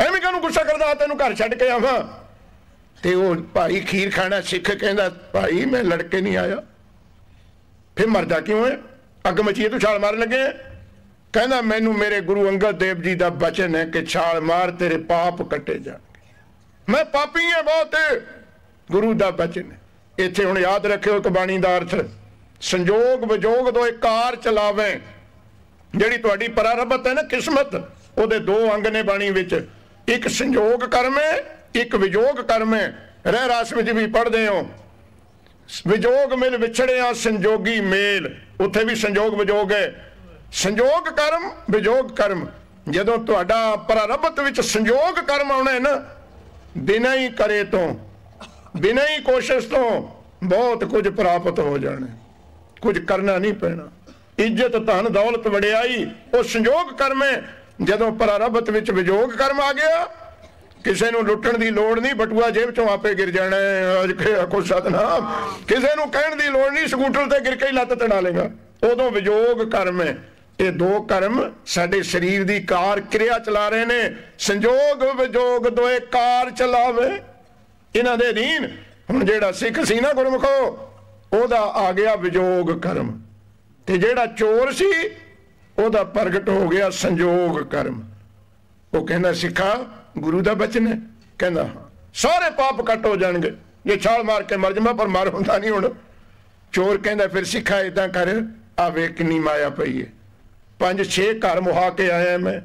ਐਵੇਂ ਕਾਹਨੂੰ ਗੁੱਸਾ ਕਰਦਾ ਤੈਨੂੰ ਘਰ ਛੱਡ ਕੇ ਆਵਾਂ। ਤੇ ਉਹ ਭਾਈ ਖੀਰ ਖਾਣਾ ਸਿੱਖ ਕਹਿੰਦਾ, ਭਾਈ, ਮੈਂ ਲੜਕੇ ਨਹੀਂ ਆਇਆ। ਫਿਰ ਮਰਦਾ ਕਿਉਂ ਹੈ ਅੱਗ ਮਚੀਏ ਤੂੰ, ਛਾਲ ਮਾਰਨ ਲੱਗੇ ਕਹਿੰਦਾ, ਮੈਨੂੰ ਮੇਰੇ ਗੁਰੂ ਅੰਗਦ ਦੇਵ ਜੀ ਦਾ ਬਚਨ ਹੈ ਕਿ ਛਾਲ ਮਾਰ, ਤੇਰੇ ਪਾਪ ਕੱਟੇ ਜਾਣਗੇ। ਮੈਂ ਪਾਪੀ ਹਾਂ ਬਹੁਤ। ਗੁਰੂ ਦਾ ਬਚਨ ਹੈ ਇੱਥੇ ਹੁਣ ਯਾਦ ਰੱਖਿਓ ਇੱਕ ਬਾਣੀ ਦਾ ਅਰਥ ਸੰਜੋਗ ਵਿਜੋਗ ਦੋ ਕਾਰ ਚਲਾਵੇ। ਜਿਹੜੀ ਤੁਹਾਡੀ ਪ੍ਰਾਰਬਤ ਹੈ ਨਾ ਕਿਸਮਤ। ਉਹਦੇ ਦੋ ਅੰਗ ਨੇ ਬਾਣੀ ਵਿੱਚ। ਇੱਕ ਸੰਯੋਗ ਕਰਮ ਹੈ, ਇੱਕ ਵਿਜੋਗ ਕਰਮ ਹੈ। ਰਹਿ ਰਾਸ ਵਿੱਚ ਵੀ ਪੜਦੇ ਹੋ। ਵਿਜੋਗ ਮਿਲ ਵਿਛੜਿਆ ਸੰਜੋਗੀ ਮੇਲ। ਉੱਥੇ ਵੀ ਸੰਜੋਗ ਵਿਜੋਗ ਹੈ। ਸੰਜੋਗ ਕਰਮ ਵਿਜੋਗ ਕਰਮ। ਜਦੋਂ ਤੁਹਾਡਾ ਪ੍ਰਾਰਬਤ ਵਿੱਚ ਸੰਜੋਗ ਕਰਮ ਆਉਣਾ ਹੈ ਨਾ, ਬਿਨਾਂ ਹੀ ਕਰੇ ਤੋਂ, ਬਿਨਾਂ ਹੀ ਕੋਸ਼ਿਸ਼ ਤੋਂ ਬਹੁਤ ਕੁਝ ਪ੍ਰਾਪਤ ਹੋ ਜਾਣਾ। ਕੁਝ ਕਰਨਾ ਨਹੀਂ ਪੈਣਾ। ਇੱਜ਼ਤ, ਧਨ, ਦੌਲਤ, ਵਡਿਆਈ, ਉਹ ਸੰਜੋਗ ਕਰਮ ਹੈ। ਜਦੋਂ ਪ੍ਰਾਰਬਤ ਵਿੱਚ ਵਿਜੋਗ ਕਰਮ ਆ ਗਿਆ, ਕਿਸੇ ਨੂੰ ਲੁੱਟਣ ਦੀ ਲੋੜ ਨਹੀਂ, ਬਟੂਆ ਜੇਬ ਚੋਂ ਆਪੇ ਗਿਰ ਜਾਣਾ ਕੋ ਸਤਨਾਮ। ਕਿਸੇ ਨੂੰ ਕਹਿਣ ਦੀ ਲੋੜ ਨਹੀਂ, ਸਕੂਟਰ ਤੇ ਗਿਰ ਕੇ ਲੱਤ ਤੜਾ ਲੇਗਾ ਉਦੋਂ ਵਿਜੋਗ ਕਰਮ ਹੈ। ਇਹ ਦੋ ਕਰਮ ਸਾਡੇ ਸਰੀਰ ਦੀ ਕਾਰ ਕਿਰਿਆ ਚਲਾ ਰਹੇ ਨੇ। ਸੰਜੋਗ ਵਿਜੋਗ ਦੋਏ ਕਾਰ ਚਲਾਵੇ। ਇਹਨਾਂ ਦੇ ਅਧੀਨ ਹੁਣ ਜਿਹੜਾ ਸਿੱਖ ਸੀ ਨਾ ਗੁਰਮਖੋ, ਉਹਦਾ ਆ ਗਿਆ ਵਿਜੋਗ ਕਰਮ। ਤੇ ਜਿਹੜਾ ਚੋਰ ਸੀ ਉਹਦਾ ਪ੍ਰਗਟ ਹੋ ਗਿਆ ਸੰਜੋਗ ਕਰਮ। ਉਹ ਕਹਿੰਦਾ, ਸਿੱਖਾ, ਗੁਰੂ ਦਾ ਬਚਨ ਹੈ। ਕਹਿੰਦਾ, ਸਾਰੇ ਪਾਪ ਕੱਟ ਹੋ ਜਾਣਗੇ। ਜੇ ਛਾਲ ਮਾਰ ਕੇ ਮਰ ਜਾਵਾਂ, ਪਰ ਮਰ ਹੁੰਦਾ ਨਹੀਂ ਹੁਣ। ਚੋਰ ਕਹਿੰਦਾ, ਫਿਰ ਸਿੱਖਾ ਇਦਾਂ ਕਰ ਆ ਵੇ ਕਿੰਨੀ ਮਾਇਆ ਪਈ ਹੈ ਪੰਜ, ਛੇ ਘਰ ਮੁਹਾ ਕੇ ਆਇਆ ਮੈਂ।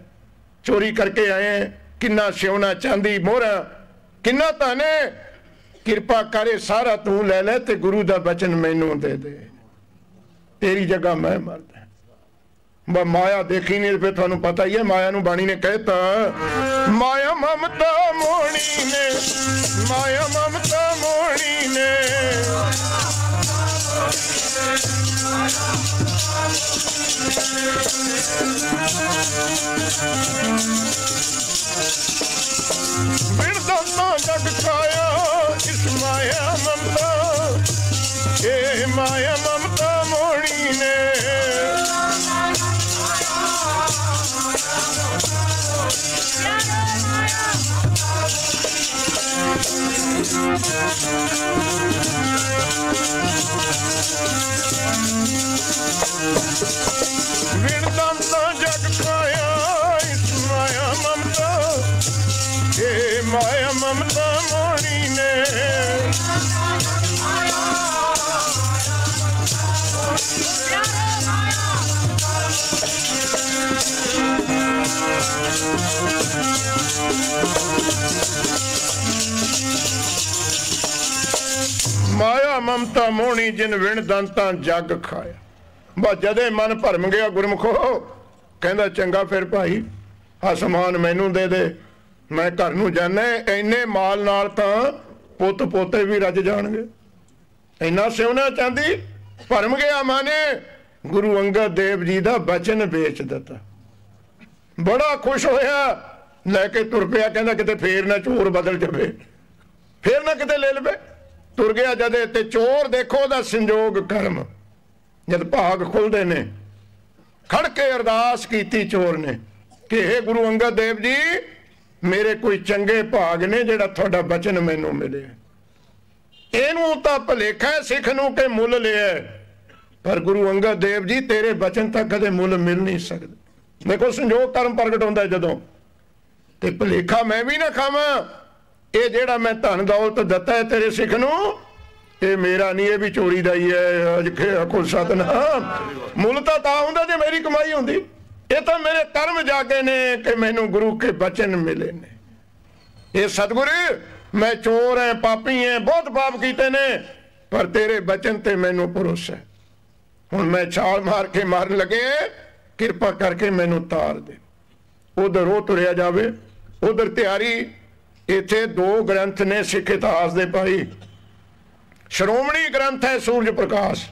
ਚੋਰੀ ਕਰਕੇ ਆਇਆ ਕਿੰਨਾ ਸਿਉਣਾ, ਚਾਂਦੀ, ਮੋਹਰਾ, ਕਿੰਨਾ ਤਾਨੇ ਕਿਰਪਾ ਕਰੇ ਸਾਰਾ ਤੂੰ ਲੈ ਲੈ ਤੇ ਗੁਰੂ ਦਾ ਬਚਨ ਮੈਨੂੰ ਦੇ ਦੇ। ਤੇਰੀ ਜਗ੍ਹਾ ਮੈਂ ਮਰਦਾ। ਮੈਂ ਮਾਇਆ ਦੇਖੀ ਨਹੀਂ ਫਿਰ ਤੁਹਾਨੂੰ ਪਤਾ ਹੀ ਹੈ, ਮਾਇਆ ਨੂੰ ਬਾਣੀ ਨੇ ਕਹਿਤਾ, ਮਾਇਆ ਮਮਤਾ ਮੋਣੀ ਨੇ, ਮਾਇਆ ਮਮਤਾ ਮੋਣੀ ਨੇ। ਬਿਨ ਜਗ ਖਾਇਆ ਇਸ ਮਾਇਆ ਵਿਣ ਮਮਤਾ ਮੋਣੀ ਜਿਨ ਵਿਣ ਦੰਤਾਂ ਜਗ ਖਾਇਆ। ਬਾ ਜਦੇ ਮਨ ਭਰਮ ਗਿਆ ਗੁਰਮਖੋ, ਕਹਿੰਦਾ, ਚੰਗਾ ਫਿਰ ਭਾਈ ਆ ਮੈਨੂੰ ਦੇ ਦੇ, ਮੈਂ ਘਰ ਨੂੰ ਜਾਣਾ ਐਨੇ ਮਾਲ ਨਾਲ ਤਾਂ ਪੁੱਤ ਪੋਤੇ ਵੀ ਰੱਜ ਜਾਣਗੇ। ਇੰਨਾ ਸਿਉਣਾ ਚਾਂਦੀ ਭਰਮ ਗਿਆ ਮਾਨੇ, ਗੁਰੂ ਅੰਗਦ ਦੇਵ ਜੀ ਦਾ ਬਚਨ ਵੇਚ ਦਿੱਤਾ। ਬੜਾ ਖੁਸ਼ ਹੋਇਆ, ਲੈ ਕੇ ਤੁਰ ਪਿਆ, ਕਹਿੰਦਾ ਕਿਤੇ ਫੇਰ ਨਾ ਚੋਰ ਬਦਲ ਜਾਵੇ, ਫੇਰ ਨਾ ਕਿਤੇ ਲੈ ਲਵੇ। ਤੁਰ ਗਿਆ ਜਦੇ ਤੇ ਚੋਰ, ਦੇਖੋ ਦਾ ਸੰਜੋਗ ਕਰਮ। ਜਦ ਭਾਗ ਖੁੱਲਦੇ ਨੇ, ਖੜ ਕੇ ਅਰਦਾਸ ਕੀਤੀ ਚੋਰ ਨੇ ਕਿ हे ਗੁਰੂ ਅੰਗਦ ਦੇਵ ਜੀ, ਮੇਰੇ ਕੋਈ ਚੰਗੇ ਭਾਗ ਨੇ ਜਿਹੜਾ ਤੁਹਾਡਾ ਬਚਨ ਮੈਨੂੰ ਮਿਲਿਆ। ਇਹਨੂੰ ਤਾਂ ਭਲੇਖਾ ਸਿੱਖ ਨੂੰ ਕਿ ਮੁੱਲ ਲਿਆ ਪਰ ਗੁਰੂ ਅੰਗਦ ਦੇਵ ਜੀ, ਤੇਰੇ ਬਚਨ ਤਾਂ ਕਦੇ ਮੁੱਲ ਮਿਲ ਨਹੀਂ ਸਕਦੇ। ਦੇਖੋ, ਸੰਜੋਗ ਕਰਮ ਪ੍ਰਗਟ ਹੁੰਦਾ ਜਦੋਂ। ਤੇ ਭਲੇਖਾ ਮੈਂ ਵੀ ਨਾ ਖਾਵਾਂ ਇਹ ਜਿਹੜਾ ਮੈਂ ਧਨ ਦੌਲਤ ਦਿੱਤਾ ਹੈ ਤੇਰੇ ਸਿੱਖ ਨੂੰ, ਇਹ ਮੇਰਾ ਨਹੀਂ, ਇਹ ਵੀ ਚੋਰੀ ਦਾ ਹੀ ਹੈ, ਅਜ ਕੋ ਸਤਨਾਮ। ਮੁੱਲ ਤਾਂ ਤਾਂ ਹੁੰਦਾ ਜੇ ਮੇਰੀ ਕਮਾਈ ਹੁੰਦੀ। ਇਹ ਤਾਂ ਮੇਰੇ ਕਰਮ ਜਾਗੇ ਨੇ ਕਿ ਮੈਨੂੰ ਗੁਰੂ ਕੇ ਬਚਨ ਮਿਲੇ ਨੇ। ਇਹ ਸਤਗੁਰ, ਮੈਂ ਚੋਰ ਐ, ਪਾਪੀ ਐ, ਬਹੁਤ ਪਾਪ ਕੀਤੇ ਨੇ, ਪਰ ਤੇਰੇ ਬਚਨ ਤੇ ਮੈਨੂੰ ਭਰੋਸਾ ਹੈ। ਹੁਣ ਮੈਂ ਛਾਲ ਮਾਰ ਕੇ ਮਾਰਨ ਲੱਗੇ, ਕਿਰਪਾ ਕਰਕੇ ਮੈਨੂੰ ਤਾਰ ਦੇ। ਉਧਰ ਉਹ ਤੁਰਿਆ ਜਾਵੇ, ਉਧਰ ਤਿਆਰੀ ਇੱਥੇ ਦੋ ਗ੍ਰੰਥ ਨੇ ਸਿੱਖ ਇਤਿਹਾਸ ਦੇ ਭਾਈ। ਸ਼੍ਰੋਮਣੀ ਗ੍ਰੰਥ ਹੈ ਸੂਰਜ ਪ੍ਰਕਾਸ਼,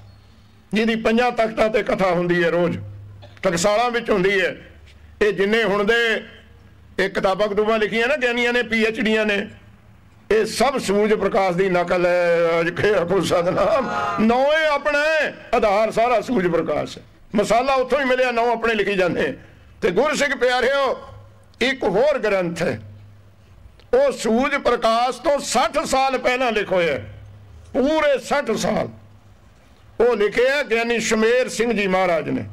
ਜਿਹਦੀ ਪੰਜਾਂ ਤਖਤਾਂ ਤੇ ਕਥਾ ਹੁੰਦੀ ਹੈ ਰੋਜ਼। ਟਕਸਾਲਾਂ ਵਿੱਚ ਹੁੰਦੀ ਹੈ। ਇਹ ਜਿੰਨੇ ਹੁਣ ਦੇ ਇਹ ਕਿਤਾਬਾਂ ਕਤੂਬਾਂ ਲਿਖੀਆਂ ਨਾ, ਗਿਆਨੀਆਂ ਨੇ, ਪੀ ਐਚ ਡੀਆਂ ਨੇ, ਇਹ ਸਭ ਸੂਰਜ ਪ੍ਰਕਾਸ਼ ਦੀ ਨਕਲ ਹੈ। ਅਜ ਕੇ ਅਕਲ ਸਦਨਾਮ ਨੌਵੇਂ ਆਪਣੇ ਆਧਾਰ ਸਾਰਾ ਸੂਰਜ ਪ੍ਰਕਾਸ਼ ਹੈ। ਮਸਾਲਾ ਉੱਥੋਂ ਹੀ ਮਿਲਿਆ, ਨੌ ਆਪਣੇ ਲਿਖੀ ਜਾਂਦੇ। ਤੇ ਗੁਰ ਗੁਰਸਿੱਖ ਪਿਆਰਿਓ, ਇੱਕ ਹੋਰ ਗ੍ਰੰਥ ਹੈ। ਉਹ ਸੂਰਜ ਪ੍ਰਕਾਸ਼ ਤੋਂ 60 ਸਾਲ ਪਹਿਲਾਂ ਲਿਖਿਆ ਹੈ। ਪੂਰੇ 60 ਸਾਲ। ਉਹ ਲਿਖਿਆ ਗਿਆਨੀ ਸ਼ਮੇਰ ਸਿੰਘ ਜੀ ਮਹਾਰਾਜ ਨੇ।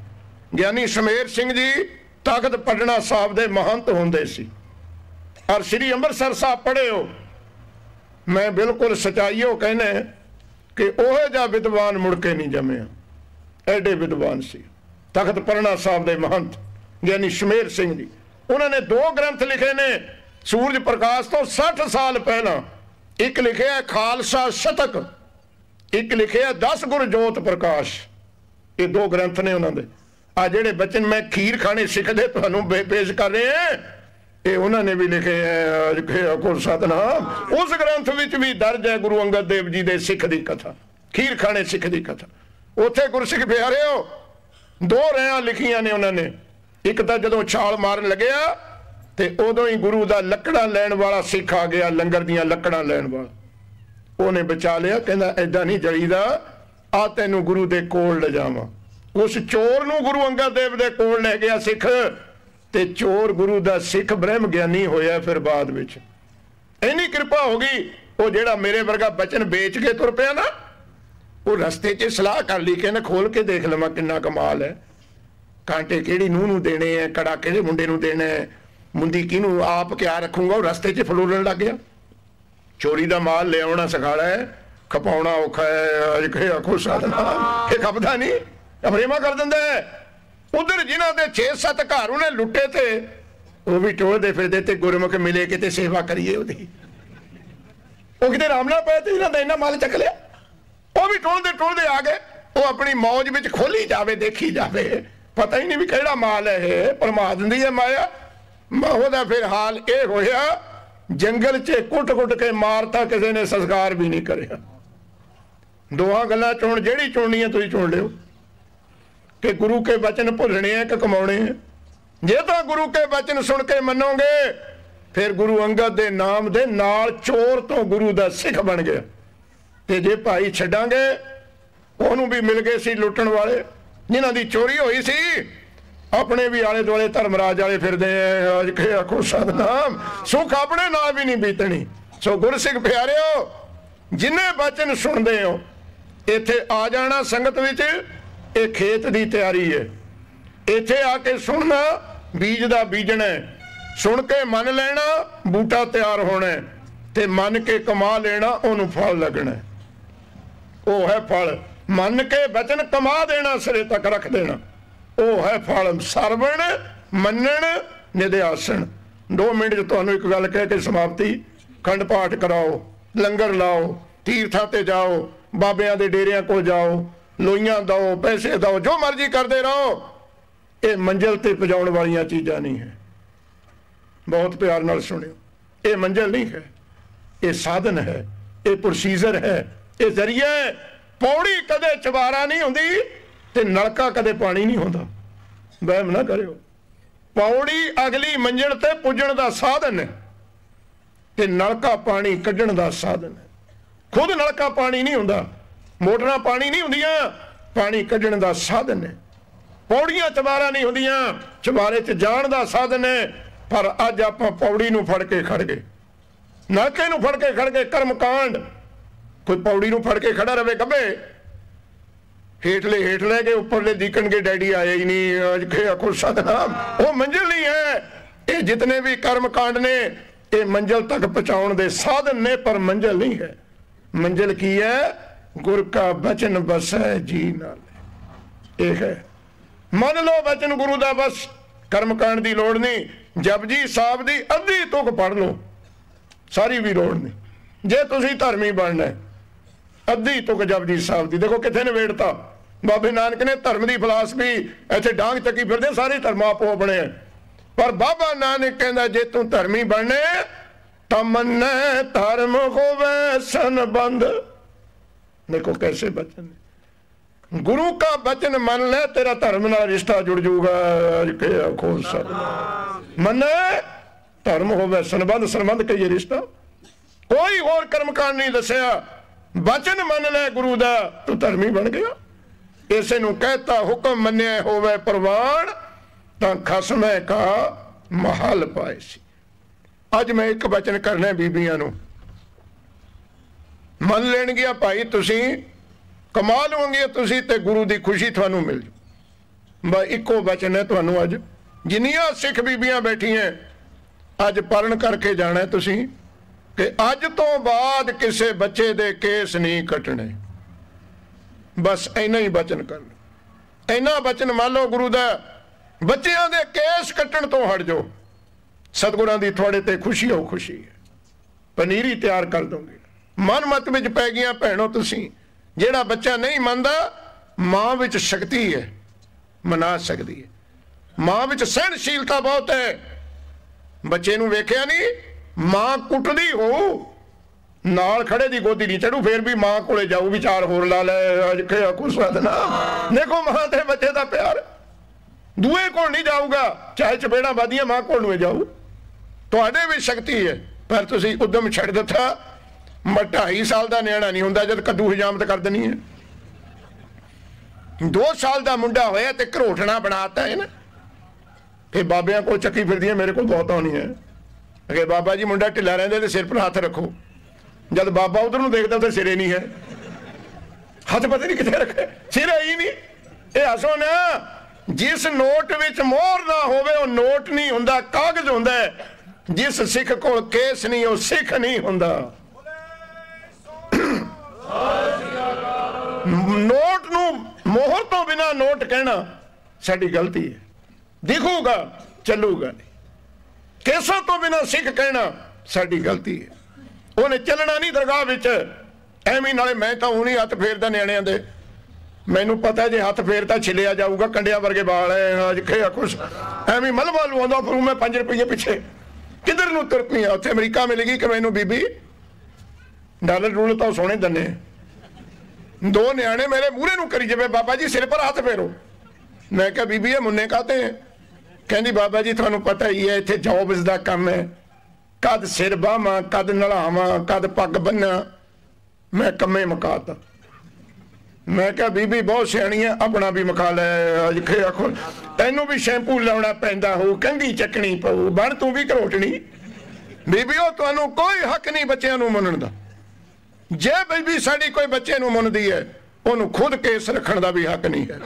ਗਿਆਨੀ ਸ਼ਮੇਰ ਸਿੰਘ ਜੀ ਤਖਤ ਪਟਨਾ ਸਾਹਿਬ ਦੇ ਮਹੰਤ ਹੁੰਦੇ ਸੀ। ਔਰ ਸ੍ਰੀ ਅੰਮ੍ਰਿਤਸਰ ਸਾਹਿਬ ਪੜ੍ਹੇ ਹੋ। ਮੈਂ ਬਿਲਕੁਲ ਸਚਾਈਓ ਕਹਿੰਦਾ ਕਿ ਉਹ ਜਿਹਾ ਵਿਦਵਾਨ ਮੁੜ ਕੇ ਨਹੀਂ ਜੰਮਿਆ। ਐਡੇ ਵਿਦਵਾਨ ਸੀ। ਤਖਤ ਪਟਨਾ ਸਾਹਿਬ ਦੇ ਮਹੰਤ ਗਿਆਨੀ ਸ਼ਮੇਰ ਸਿੰਘ ਜੀ। ਉਹਨਾਂ ਨੇ ਦੋ ਗ੍ਰੰਥ ਲਿਖੇ ਨੇ। ਸੂਰਜ ਪ੍ਰਕਾਸ਼ ਤੋਂ 60 ਸਾਲ ਪਹਿਲਾਂ ਇੱਕ ਲਿਖਿਆ ਖਾਲਸਾ ਸ਼ਤਕ, ਇੱਕ ਲਿਖਿਆ 10 ਗੁਰਜੋਤ ਪ੍ਰਕਾਸ਼। ਇਹ ਦੋ ਗ੍ਰੰਥ ਨੇ ਉਹਨਾਂ ਦੇ। ਆ ਜਿਹੜੇ ਬਚਨ ਮੈਂ ਖੀਰ ਖਾਣੇ ਸਿੱਖਦੇ ਤੁਹਾਨੂੰ ਪੇਸ਼ ਕਰ ਰਹੇ ਹਾਂ, ਇਹ ਉਹਨਾਂ ਨੇ ਵੀ ਲਿਖੇ ਹੈ ਅਕੁਰ ਸਤਨਾਮ। ਉਸ ਗ੍ਰੰਥ ਵਿੱਚ ਵੀ ਦਰਜ ਹੈ ਗੁਰੂ ਅੰਗਦ ਦੇਵ ਜੀ ਦੇ ਸਿੱਖ ਦੀ ਕਥਾ, ਖੀਰ ਖਾਣੇ ਸਿੱਖ ਦੀ ਕਥਾ। ਉੱਥੇ ਗੁਰਸਿੱਖ ਪਿਆਰਿਓ ਦੋ ਰਿਆਂ ਲਿਖੀਆਂ ਨੇ ਉਹਨਾਂ ਨੇ। ਇੱਕ ਤਾਂ ਜਦੋਂ ਛਾਲ ਮਾਰਨ ਲੱਗਿਆ ਤੇ ਉਦੋਂ ਹੀ ਗੁਰੂ ਦਾ ਲੱਕੜਾਂ ਲੈਣ ਵਾਲਾ ਸਿੱਖ ਆ ਗਿਆ, ਲੰਗਰ ਦੀਆਂ ਲੱਕੜਾਂ ਲੈਣ ਵਾਲਾ। ਉਹਨੇ ਬਚਾ ਲਿਆ, ਕਹਿੰਦਾ ਐਦਾਂ ਨਹੀਂ ਜਲੀਦਾ ਆ ਤੈਨੂੰ ਗੁਰੂ ਦੇ ਕੋਲ ਲਿਜਾਵਾਂ ਉਸ ਚੋਰ ਨੂੰ ਗੁਰੂ ਅੰਗਦ ਦੇਵ ਦੇ ਕੋਲ ਲੈ ਗਿਆ ਸਿੱਖ, ਤੇ ਚੋਰ ਗੁਰੂ ਦਾ ਸਿੱਖ ਬ੍ਰਹਮ ਗਿਆਨੀ ਹੋਇਆ ਫਿਰ ਬਾਅਦ ਵਿੱਚ। ਇੰਨੀ ਕਿਰਪਾ ਹੋ ਗਈ, ਉਹ ਜਿਹੜਾ ਮੇਰੇ ਵਰਗਾ ਬਚਨ ਵੇਚ ਕੇ ਤੁਰ ਪਿਆ ਨਾ, ਉਹ ਰਸਤੇ 'ਚ ਸਲਾਹ ਕਰ ਲਈ ਕਹਿੰਦਾ ਖੋਲ ਕੇ ਦੇਖ ਲਵਾਂ ਕਿੰਨਾ ਕਮਾਲ ਹੈ। ਕਾਂਟੇ ਕਿਹੜੀ ਨੂੰ ਨੂੰ ਦੇਣੇ ਆ ਕੜਾ ਕਿਹੜੇ ਮੁੰਡੇ ਨੂੰ ਦੇਣਾ ਹੈ ਮੁੰਦੀ ਕਿਹਨੂੰ ਆਪ ਕਿਆ ਰੱਖੂਗਾ? ਉਹ ਰਸਤੇ 'ਚ ਫਲੋਲਣ ਲੱਗ ਗਿਆ। ਚੋਰੀ ਦਾ ਮਾਲ ਲੈ ਆਉਣਾ ਸਖਾਲਾ ਹੈ ਖਪਾਉਣਾ ਔਖਾ ਹੈ ਅਜ ਕਹੇ ਆਖੋ ਸਾਧਨਾ ਇਹ ਖਪਦਾ ਨਹੀਂ ਅਫਰੇਮਾ ਕਰ ਦਿੰਦਾ ਉਧਰ ਜਿਨ੍ਹਾਂ ਦੇ 6-7 ਘਰ ਉਹਨੇ ਲੁੱਟੇ ਤੇ ਉਹ ਵੀ ਟੋਲਦੇ ਫਿਰਦੇ ਤੇ ਗੁਰਮੁਖ ਮਿਲੇ ਕਿਤੇ ਸੇਵਾ ਕਰੀਏ ਉਹਦੀ। ਉਹ ਕਿਤੇ ਰਾਮ ਨਾਲ ਪਏ ਤੇ ਇਹਨਾਂ ਦਾ ਇੰਨਾ ਮਾਲ ਚੱਕ ਲਿਆ। ਉਹ ਵੀ ਟੋਲਦੇ ਟੋਲਦੇ ਆ ਗਏ। ਉਹ ਆਪਣੀ ਮੌਜ ਵਿੱਚ ਖੋਲੀ ਜਾਵੇ ਦੇਖੀ ਜਾਵੇ। ਪਤਾ ਹੀ ਨਹੀਂ ਵੀ ਕਿਹੜਾ ਮਾਲ ਹੈ ਇਹ। ਪਰਮਾ ਦਿੰਦੀ ਹੈ ਮਾਇਆ। ਉਹਦਾ ਫਿਰ ਹਾਲ ਇਹ ਹੋਇਆ, ਜੰਗਲ 'ਚ ਕੁੱਟ-ਕੁੱਟ ਕੇ ਮਾਰਤਾ, ਕਿਸੇ ਨੇ ਸੰਸਕਾਰ ਵੀ ਨਹੀਂ ਕਰਿਆ। ਦੋਹਾਂ ਗੱਲਾਂ ਚੋਣ ਜਿਹੜੀ ਚੁਣਨੀ ਹੈ ਤੁਸੀਂ ਚੁਣ ਲਿਓ। ਕਿ ਗੁਰੂ ਕੇ ਬਚਨ ਭੁੱਲਣੇ ਆ ਕਿ ਕਮਾਉਣੇ ਆ। ਜੇ ਤਾਂ ਗੁਰੂ ਕੇ ਬਚਨ ਸੁਣ ਕੇ ਮੰਨੋਗੇ, ਫਿਰ ਗੁਰੂ ਅੰਗਦ ਦੇ ਨਾਮ ਦੇ ਨਾਲ ਚੋਰ ਤੋਂ ਗੁਰੂ ਦਾ ਸਿੱਖ ਬਣ ਗਿਆ। ਤੇ ਜੇ ਭਾਈ ਛੱਡਾਂਗੇ, ਉਹਨੂੰ ਵੀ ਮਿਲ ਗਏ ਸੀ ਲੁੱਟਣ ਵਾਲੇ, ਜਿਨ੍ਹਾਂ ਦੀ ਚੋਰੀ ਹੋਈ ਸੀ ਆਪਣੇ ਵੀ ਆਲੇ ਦੁਆਲੇ ਧਰਮਰਾਜ ਵਾਲੇ ਫਿਰਦੇ ਆ, ਅੱਜ ਕੇ ਆਖੋ ਸਤਨਾਮ। ਸੁਖ ਆਪਣੇ ਨਾਲ ਵੀ ਨਹੀਂ ਬੀਤਣੀ। ਸੋ ਗੁਰਸਿੱਖ ਪਿਆਰਿਓ, ਜਿੰਨੇ ਬਚਨ ਸੁਣਦੇ ਹੋ, ਇੱਥੇ ਆ ਜਾਣਾ ਸੰਗਤ ਵਿੱਚ, ਇਹ ਖੇਤ ਦੀ ਤਿਆਰੀ ਹੈ। ਇੱਥੇ ਆ ਕੇ ਸੁਣਨਾ, ਬੀਜ ਦਾ ਬੀਜਣਾ ਸੁਣ ਕੇ ਮੰਨ ਲੈਣਾ, ਬੂਟਾ ਤਿਆਰ ਹੋਣਾ ਤੇ ਮੰਨ ਕੇ ਕਮਾ ਲੈਣਾ, ਉਹਨੂੰ ਫਲ ਲੱਗਣਾ ਉਹ ਹੈ ਫਲ। ਮੰਨ ਕੇ ਬਚਨ ਕਮਾ ਦੇਣਾ, ਸਿਰੇ ਤੱਕ ਰੱਖ ਦੇਣਾ। ਉਹ ਹੈ ਫਲ ਸਰਵਣ, ਮੰਨਣ ਨਿਧਿਆਸਣ 2 ਮਿੰਟ ਚ ਤੁਹਾਨੂੰ ਇੱਕ ਗੱਲ ਕਹਿ ਕੇ ਸਮਾਪਤੀ। ਖੰਡ ਪਾਠ ਕਰਾਓ, ਲੰਗਰ ਲਾਓ, ਤੀਰਥਾਂ ਤੇ ਜਾਓ, ਬਾਬਿਆਂ ਦੇ ਡੇਰਿਆਂ ਕੋਲ ਜਾਓ, ਲੋਈਆਂ ਦਿਓ, ਪੈਸੇ ਦਿਓ, ਜੋ ਮਰਜ਼ੀ ਕਰਦੇ ਰਹੋ। ਇਹ ਮੰਜ਼ਲ ਤੇ ਪਹੁੰਚਾਉਣ ਵਾਲੀਆਂ ਚੀਜ਼ਾਂ ਨਹੀਂ ਹੈ। ਬਹੁਤ ਪਿਆਰ ਨਾਲ ਸੁਣਿਓ। ਇਹ ਮੰਜ਼ਲ ਨਹੀਂ ਹੈ। ਇਹ ਸਾਧਨ ਹੈ। ਇਹ ਪ੍ਰੋਸੀਜਰ ਹੈ। ਇਹ ਜ਼ਰੀਆ ਪੌੜੀ ਕਦੇ ਚਵਾਰਾ ਨਹੀਂ ਹੁੰਦੀ। ਤੇ ਨਲਕਾ ਕਦੇ ਪਾਣੀ ਨਹੀਂ ਹੁੰਦਾ। ਵਹਿਮ ਨਾ ਕਰਿਓ। ਪੌੜੀ ਅਗਲੀ ਮੰਜ਼ਲ ਤੇ ਪੁੱਜਣ ਦਾ ਸਾਧਨ ਹੈ। ਤੇ ਨਲਕਾ ਪਾਣੀ ਕੱਢਣ ਦਾ ਸਾਧਨ ਹੈ। ਖੁਦ ਨਲਕਾ ਪਾਣੀ ਨਹੀਂ ਹੁੰਦਾ। ਮੋਟਰਾਂ ਪਾਣੀ ਨਹੀਂ ਹੁੰਦੀਆਂ। ਪਾਣੀ ਕੱਢਣ ਦਾ ਸਾਧਨ ਹੈ। ਪੌੜੀਆਂ ਚਵਾਰਾ ਨਹੀਂ ਹੁੰਦੀਆਂ। ਚਵਾਰੇ 'ਚ ਜਾਣ ਦਾ ਸਾਧਨ ਹੈ। ਪਰ ਅੱਜ ਆਪਾਂ ਪੌੜੀ ਨੂੰ ਫੜ ਕੇ ਖੜ ਗਏ। ਨਲਕੇ ਨੂੰ ਫੜ ਕੇ ਖੜ ਗਏ ਕਰਮ ਕਾਂਡ ਕੋਈ ਪੌੜੀ ਨੂੰ ਫੜ ਕੇ ਖੜਾ ਰਵੇ ਗੱਬੇ। ਹੇਠਲੇ ਹੇਠ ਲੈ ਕੇ ਉੱਪਰਲੇ ਦੀਕਣਗੇ ਡੈਡੀ ਆਏ ਹੀ ਨਹੀਂ, ਅੱਜ ਕੇ ਆਖੋ ਸਤਨਾਮ। ਉਹ ਮੰਜ਼ਿਲ ਨਹੀਂ ਹੈ। ਇਹ ਜਿਤਨੇ ਵੀ ਕਰਮ ਕਾਂਡ ਨੇ, ਇਹ ਮੰਜ਼ਿਲ ਤੱਕ ਪਹੁੰਚਾਉਣ ਦੇ ਸਾਧਨ ਨੇ, ਪਰ ਮੰਜ਼ਿਲ ਨਹੀਂ ਹੈ। ਮੰਜ਼ਿਲ ਕੀ ਹੈ? ਗੁਰ ਕਾ ਬਚਨ ਬਸੈ ਜੀ ਨਾਲ ਇਹ ਹੈ। ਮੰਨ ਲਓ ਬਚਨ ਗੁਰੂ ਦਾ ਬਸ, ਕਰਮ ਕਾਂਡ ਦੀ ਲੋੜ ਨਹੀਂ। ਜਪਜੀ ਸਾਹਿਬ ਦੀ ਅੱਧੀ ਤੁਕ ਪੜ ਲਓ। ਸਾਰੀ ਵੀ ਲੋੜ ਨਹੀਂ। ਜੇ ਤੁਸੀਂ ਧਰਮੀ ਬਣਨਾ ਅੱਧੀ ਤੁਕ ਜਪਜੀ ਸਾਹਿਬ ਦੀ। ਦੇਖੋ ਕਿੱਥੇ ਨਵੇੜਤਾ ਬਾਬੇ ਨਾਨਕ ਨੇ ਧਰਮ ਦੀ ਫਲਸਫੀ ਇੱਥੇ ਡਾਂਗ ਚੱਕੀ ਫਿਰਦੇ, ਸਾਰੇ ਧਰਮ ਆਪੋ ਆਪਣੇ ਪਰ ਬਾਬਾ ਨਾਨਕ ਕਹਿੰਦਾ, ਜੇ ਤੂੰ ਧਰਮੀ ਬਣਨੇ ਤਾਂ ਧਰਮ ਹੋਵੇ ਸੰਬੰਧ। ਦੇਖੋ ਕੈਸੇ ਬਚਨ ਗੁਰੂ ਕਾ ਬਚਨ ਮੰਨ ਲੈ, ਤੇਰਾ ਧਰਮ ਨਾਲ ਰਿਸ਼ਤਾ ਜੁੜ ਜਾਊਗਾ ਅਜ ਕੇ ਆਖੋ ਸਭ ਮੰਨੇ ਧਰਮ ਹੋਵੇ ਸੰਬੰਧ ਸੰਬੰਧ ਕਈ ਰਿਸ਼ਤਾ। ਕੋਈ ਹੋਰ ਕਰਮ ਕਾਂਡ ਨਹੀਂ ਦੱਸਿਆ। ਬਚਨ ਮੰਨ ਲੈ ਗੁਰੂ ਦਾ। ਤੂੰ ਧਰਮੀ ਬਣ ਗਿਆ। ਇਸੇ ਨੂੰ ਕਹਤਾ ਹੁਕਮ ਮੰਨਿਆ ਹੋਵੇ ਪ੍ਰਵਾਨ ਤਾਂ ਖਸਮੇ ਕਾ ਮਹਲ ਪਾਏ ਸੀ। ਅੱਜ ਮੈਂ ਇੱਕ ਬਚਨ ਕਰਨਾ ਬੀਬੀਆਂ ਨੂੰ। ਮੰਨ ਲੈਣਗੀਆਂ ਭਾਈ ਤੁਸੀਂ ਕਮਾ ਲਵੋਗੇ ਤੁਸੀਂ ਤੇ ਗੁਰੂ ਦੀ ਖੁਸ਼ੀ ਤੁਹਾਨੂੰ ਮਿਲ ਜੂ। ਬਸ ਇੱਕੋ ਬਚਨ ਹੈ ਤੁਹਾਨੂੰ ਅੱਜ। ਜਿੰਨੀਆਂ ਸਿੱਖ ਬੀਬੀਆਂ ਬੈਠੀਆਂ ਅੱਜ ਪਰਨ ਕਰਕੇ ਜਾਣਾ ਤੁਸੀਂ। ਕਿ ਅੱਜ ਤੋਂ ਬਾਅਦ ਕਿਸੇ ਬੱਚੇ ਦੇ ਕੇਸ ਨਹੀਂ ਕੱਟਣੇ। ਬਸ ਇੰਨਾ ਹੀ ਬਚਨ ਕਰਨਾ। ਇੰਨਾ ਬਚਨ ਮੰਨ ਲਓ ਗੁਰੂ ਦਾ, ਬੱਚਿਆਂ ਦੇ ਕੇਸ ਕੱਟਣ ਤੋਂ ਹਟ ਜਾਓ। ਸਤਿਗੁਰਾਂ ਦੀ ਤੁਹਾਡੇ ਤੇ ਖੁਸ਼ੀ ਹੋ ਖੁਸ਼ੀ ਹੈ। ਪਨੀਰੀ ਤਿਆਰ ਕਰ ਦੋਗੇ। ਮਨ ਮਤ ਵਿੱਚ ਪੈ ਗਈਆਂ ਭੈਣੋ ਤੁਸੀਂ। ਜਿਹੜਾ ਬੱਚਾ ਨਹੀਂ ਮੰਨਦਾ, ਮਾਂ ਵਿੱਚ ਸ਼ਕਤੀ ਹੈ, ਮਨਾ ਸਕਦੀ ਹੈ। ਮਾਂ ਵਿੱਚ ਸਹਿਣਸ਼ੀਲਤਾ ਬਹੁਤ ਹੈ। ਬੱਚੇ ਨੂੰ ਵੇਖਿਆ ਨਹੀਂ ਮਾਂ ਕੁੱਟਦੀ ਹੋ? ਨਾਲ ਖੜੇ ਦੀ ਗੋਦੀ ਨਹੀਂ ਚੜੂ, ਫੇਰ ਵੀ ਮਾਂ ਕੋਲੇ ਜਾਊ, ਵਿਚਾਰ ਹੋਰ ਲਾ ਲੈ, ਅੱਜ ਕਿਹਾ ਕੁਛ ਨਾ ਦੇਖੋ ਮਾਂ ਤੇ ਬੱਚੇ ਦਾ ਪਿਆਰ। ਦੂਏ ਕੋਲ ਨਹੀਂ ਜਾਊਗਾ, ਚਾਹੇ ਚਪੇੜਾ ਵਾਦੀਆਂ ਮਾਂ ਕੋਲ ਨੂੰ ਜਾਊ। ਤੁਹਾਡੇ ਵਿੱਚ ਸ਼ਕਤੀ ਹੈ, ਪਰ ਤੁਸੀਂ ਉਦਮ ਛੱਡ ਦਿੱਤਾ। ਮੈਂ 2.5 ਸਾਲ ਦਾ ਨਿਆਣਾ ਨਹੀਂ ਹੁੰਦਾ, ਜਦ ਕੱਦੂ ਹਜਾਮਤ ਕਰ ਦੇਣੀ ਹੈ। 2 ਸਾਲ ਦਾ ਮੁੰਡਾ ਹੋਇਆ ਤੇ ਘਰੋਟਣਾ ਬਣਾਤਾ ਹੈ ਨਾ। ਤੇ ਬਾਬਿਆਂ ਕੋਲ ਚੱਕੀ ਫਿਰਦੀ ਹੈ, ਮੇਰੇ ਕੋਲ ਬਹੁਤ ਆਉਣੀ ਹੈ। ਅਗੇ ਬਾਬਾ ਜੀ ਮੁੰਡਾ ਢਿੱਲਾ ਰਹਿੰਦਾ ਤੇ ਸਿਰ 'ਪਰ ਹੱਥ ਰੱਖੋ। ਜਦ ਬਾਬਾ ਉਧਰ ਨੂੰ ਦੇਖਦਾ ਤਾਂ ਸਿਰੇ ਨਹੀਂ ਹੈ। ਹੱਥ ਪਤਾ ਨਹੀਂ ਕਿੱਥੇ ਰੱਖੇ ਸਿਰ ਹੈ ਹੀ ਨਹੀਂ। ਇਹ ਹਸੋ ਨਾ ਜਿਸ ਨੋਟ ਵਿੱਚ ਮੋਹਰ ਨਾ ਹੋਵੇ, ਉਹ ਨੋਟ ਨਹੀਂ ਹੁੰਦਾ, ਕਾਗਜ਼ ਹੁੰਦਾ ਜਿਸ ਸਿੱਖ ਕੋਲ ਕੇਸ ਨਹੀਂ, ਉਹ ਸਿੱਖ ਨਹੀਂ ਹੁੰਦਾ। ਨੋਟ ਨੂੰ ਮੋਹਰ ਤੋਂ ਬਿਨਾ ਨੋਟ ਕਹਿਣਾ ਸਾਡੀ ਗਲਤੀ ਹੈ। ਦਿਖੂਗਾ, ਚੱਲੂਗਾ। ਕੇਸਾਂ ਤੋਂ ਬਿਨਾ ਸਿੱਖ ਕਹਿਣਾ ਸਾਡੀ ਗਲਤੀ ਹੈ। ਉਹਨੇ ਚੱਲਣਾ ਨਹੀਂ ਦਰਗਾਹ ਵਿੱਚ। ਐਵੇਂ ਨਾਲੇ ਮੈਂ ਤਾਂ ਹੁਣੀ ਹੱਥ ਫੇਰਦਾ ਨਿਆਣਿਆਂ ਦੇ। ਮੈਨੂੰ ਪਤਾ ਜੇ ਹੱਥ ਫੇਰ ਤਾਂ ਛਿਲਿਆ ਜਾਊਗਾ, ਕੰਡਿਆਂ ਵਰਗੇ ਵਾਲ ਐ ਅੱਜ ਖਿਆ ਕੁਛ। ਐਵੇਂ ਮਲਵਾ ਲਵਾਉਂਦਾ ਫਿਰ ਮੈਂ 5 ਰੁਪਏ ਪਿੱਛੇ। ਕਿੱਧਰ ਨੂੰ ਤੁਰਪੀ ਆ? ਉੱਥੇ ਅਮਰੀਕਾ ਮਿਲੇਗੀ ਕਿ ਮੈਨੂੰ ਬੀਬੀ? ਡਾਲਰ ਰੂਲ ਤਾਂ ਸੋਹਣੇ ਦੰਨੇ ਦੋ ਨਿਆਣੇ ਮੇਰੇ ਮੂਹਰੇ ਨੂੰ ਕਰੀ ਜਾਵੇ, ਬਾਬਾ ਜੀ ਸਿਰ ਪਰ ਹੱਥ ਫੇਰੋ। ਮੈਂ ਕਿਹਾ, ਬੀਬੀ, ਇਹ ਮੁੰਨੇ ਕਾਤੇ ਹੈ ਕਹਿੰਦੀ, ਬਾਬਾ ਜੀ, ਤੁਹਾਨੂੰ ਪਤਾ ਹੀ ਹੈ, ਇੱਥੇ ਜੌਬਸ ਦਾ ਕੰਮ ਹੈ। ਕਦ ਸਿਰ ਬਾਹਾਂ, ਕਦ ਨਲਾਵਾਂ, ਕਦ ਪੱਗ ਬੰਨਾਂ ਮੈਂ ਕੰਮੇ ਮੁਕਾਤਾ ਮੈਂ ਕਿਹਾ, ਬੀਬੀ, ਬਹੁਤ ਸਿਆਣੀ ਹੈ ਆਪਣਾ ਵੀ ਮਖਾ ਲੈ। ਅੱਜ ਆਖੋ, ਤੈਨੂੰ ਵੀ ਸ਼ੈਂਪੂ ਲਾਉਣਾ ਪੈਂਦਾ ਹੋ ਕੰਗੀ ਚੱਕਣੀ ਪਊ, ਬਣ ਤੂੰ ਵੀ ਘਰੋਟਣੀ ਬੀਬੀ, ਉਹ ਤੁਹਾਨੂੰ ਕੋਈ ਹੱਕ ਨਹੀਂ ਬੱਚਿਆਂ ਨੂੰ ਮੰਨਣ ਦਾ। ਜੇ ਬੀਬੀ ਸਾਡੀ ਕੋਈ ਬੱਚੇ ਨੂੰ ਮੰਨਦੀ ਹੈ, ਉਹਨੂੰ ਖੁਦ ਕੇਸ ਰੱਖਣ ਦਾ ਵੀ ਹੱਕ ਨਹੀਂ ਹੈ।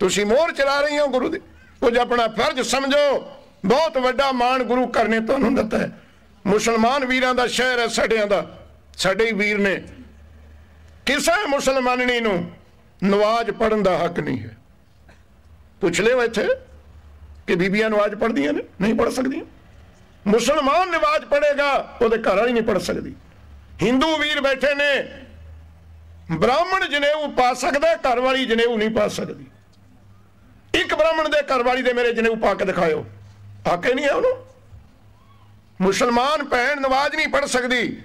ਤੁਸੀਂ ਮੋਹਰ ਚਲਾ ਰਹੀ ਹੋ ਗੁਰੂ ਦੇ। ਕੁਝ ਆਪਣਾ ਫਰਜ਼ ਸਮਝੋ। ਬਹੁਤ ਵੱਡਾ ਮਾਣ ਗੁਰੂ ਕਰਨੇ ਤੁਹਾਨੂੰ ਦਿੱਤਾ ਹੈ। ਮੁਸਲਮਾਨ ਵੀਰਾਂ ਦਾ ਸ਼ਹਿਰ ਹੈ ਸਾਡਿਆਂ ਦਾ। ਸਾਡੇ ਵੀਰ ਨੇ। ਕਿਸੇ ਮੁਸਲਮਾਨਣੀ ਨੂੰ ਨਵਾਜ਼ ਪੜਨ ਦਾ ਹੱਕ ਨਹੀਂ ਹੈ। ਪੁੱਛ ਲਿਓ ਇੱਥੇ ਕਿ ਬੀਬੀਆਂ ਨਵਾਜ਼ ਪੜਦੀਆਂ ਨੇ? ਨਹੀਂ ਪੜ ਸਕਦੀਆਂ। ਮੁਸਲਮਾਨ ਨਵਾਜ਼ ਪੜੇਗਾ ਉਹਦੇ ਘਰ ਵਾਲੀ ਨਹੀਂ ਪੜ ਸਕਦੀ। ਹਿੰਦੂ ਵੀਰ ਬੈਠੇ ਨੇ। ਬ੍ਰਾਹਮਣ ਜਨੇਊ ਪਾ ਸਕਦਾ, ਘਰ ਵਾਲੀ ਜਨੇਊ ਨਹੀਂ ਪਾ ਸਕਦੀ। ਇੱਕ ਬ੍ਰਾਹਮਣ ਦੇ ਘਰ ਵਾਲੀ ਦੇ ਮੇਰੇ ਜਨੇਊ ਪਾ ਕੇ ਦਿਖਾਇਓ। ਆਕੇ ਨਹੀਂ ਹੈ ਉਹਨੂੰ? ਮੁਸਲਮਾਨ ਭੈਣ ਨਵਾਜ਼ ਨਹੀਂ ਪੜ ਸਕਦੀ,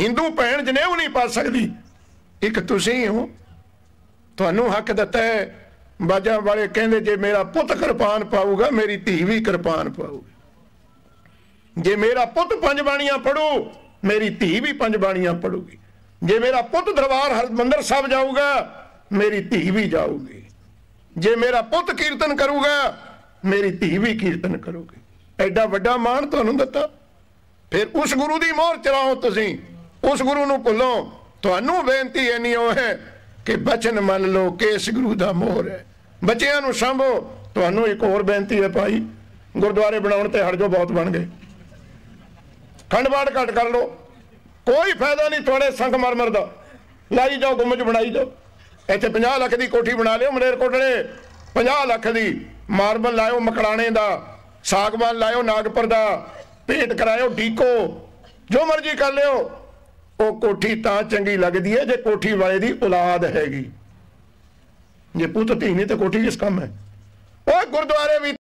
ਹਿੰਦੂ ਭੈਣ ਜਨੇਊ ਨਹੀਂ ਪਾ ਸਕਦੀ। ਇੱਕ ਤੁਸੀਂ ਹੋ, ਤੁਹਾਨੂੰ ਹੱਕ ਦਿੱਤਾ ਹੈ, ਬਾਜਾਂ ਵਾਲੇ ਕਹਿੰਦੇ ਜੇ ਮੇਰਾ ਪੁੱਤ ਕਿਰਪਾਨ ਪਾਊਗਾ, ਮੇਰੀ ਧੀ ਵੀ ਕਿਰਪਾਨ ਪਾਊਗੀ। ਜੇ ਮੇਰਾ ਪੁੱਤ ਪੰਜ ਬਾਣੀਆਂ ਪੜੂ ਮੇਰੀ ਧੀ ਵੀ ਪੰਜ ਬਾਣੀਆਂ ਪੜੂਗੀ ਜੇ ਮੇਰਾ ਪੁੱਤ ਦਰਬਾਰ ਹਰਮੰਦਰ ਸਾਹਿਬ ਜਾਊਗਾ, ਮੇਰੀ ਧੀ ਵੀ ਜਾਊਗੀ। ਜੇ ਮੇਰਾ ਪੁੱਤ ਕੀਰਤਨ ਕਰੂਗਾ, ਮੇਰੀ ਧੀ ਵੀ ਕੀਰਤਨ ਕਰੂਗੀ। ਐਡਾ ਵੱਡਾ ਮਾਣ ਤੁਹਾਨੂੰ ਦਿੱਤਾ। ਫਿਰ ਉਸ ਗੁਰੂ ਦੀ ਮੋਹਰ ਚਲਾਓ ਤੁਸੀਂ। ਉਸ ਗੁਰੂ ਨੂੰ ਭੁੱਲੋ। ਤੁਹਾਨੂੰ ਬੇਨਤੀ ਇੰਨੀ ਉਹ ਹੈ ਕਿ ਬਚਨ ਮੰਨ ਲਓ ਕਿ ਇਸ ਗੁਰੂ ਦਾ ਮੋਹਰ ਹੈ। ਬੱਚਿਆਂ ਨੂੰ ਸੰਭੋ। ਤੁਹਾਨੂੰ ਇੱਕ ਹੋਰ ਬੇਨਤੀ ਹੈ ਭਾਈ। ਗੁਰਦੁਆਰੇ ਬਣਾਉਣ ਤੇ ਹਟ ਜਾਓ ਬਹੁਤ ਬਣ ਗਏ। ਖੰਡਵਾੜ ਘਟ ਕਰ ਲਓ। ਕੋਈ ਫਾਇਦਾ ਨਹੀਂ ਤੁਹਾਡੇ ਸੰਗਮਰਮਰ ਦਾ। ਲਾਈ ਜਾਓ ਗੁੰਮਜ ਬਣਾਈ ਜਾਓ। ਇੱਥੇ 50 ਲੱਖ ਦੀ ਕੋਠੀ ਬਣਾ ਲਿਓ ਮਲੇਰ ਕੋਟਲੇ। 50 ਲੱਖ ਦੀ ਮਾਰਬਲ ਲਾਇਓ ਮਕੜਾਣੇ ਦਾ, ਸਾਗਵਾਨ ਲਾਇਓ ਨਾਗਪੁਰ ਦਾ, ਭੇਟ ਕਰਾਇਓ ਡੀਕੋ। ਜੋ ਮਰਜ਼ੀ ਕਰ ਲਿਓ, ਉਹ ਕੋਠੀ ਤਾਂ ਚੰਗੀ ਲੱਗਦੀ ਹੈ ਜੇ ਕੋਠੀ ਵਾਲੇ ਦੀ ਔਲਾਦ ਹੈਗੀ। ਜੇ ਪੁੱਤ ਧੀ ਨਹੀਂ ਤੇ ਕੋਠੀ ਕਿਸ ਕੰਮ ਹੈ? ਉਹ ਗੁਰਦੁਆਰੇ ਵੀ